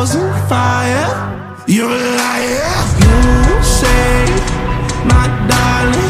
rose and fire. You're a liar. You say, my darling,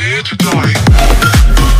here to die.